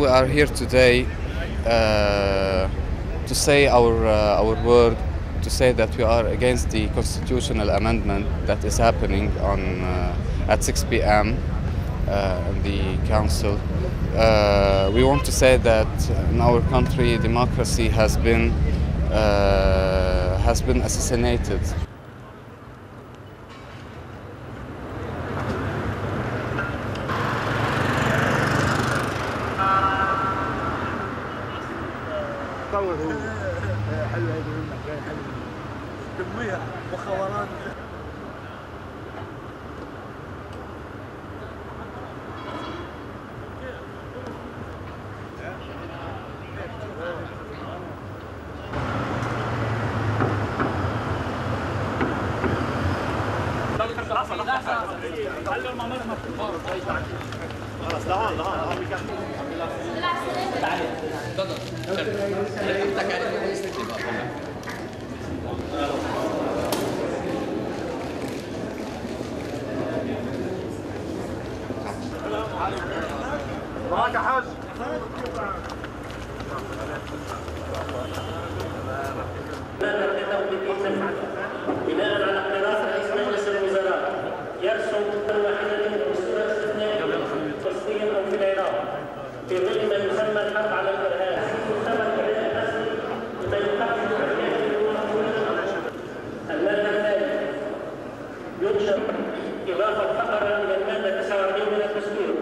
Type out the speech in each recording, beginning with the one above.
We are here today uh, to say our uh, our word, to say that we are against the constitutional amendment that is happening on uh, at 6 p.m. Uh, in the council. Uh, we want to say that in our country, democracy has been uh, has been assassinated. صور هو حلو هيدي منك حلو كمية وخوران معك يا حاج بناء على اقتراح رئيس مجلس الوزراء يرسم كل واحدة من دستور استثنائي فلسطين أو في العراق في ظل ينشر إضافة فقرة إلى المادة 49 من الدستور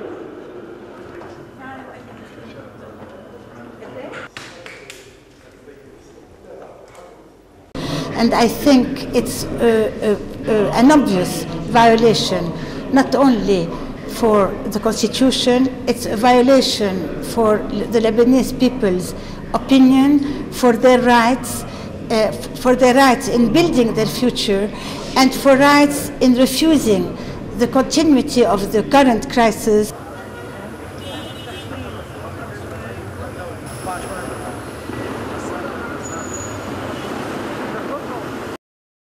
And I think it's uh, uh, uh, an obvious violation, not only for the constitution, it's a violation for the Lebanese people's opinion, for their rights, uh, for their rights in building their future, and for rights in refusing the continuity of the current crisis.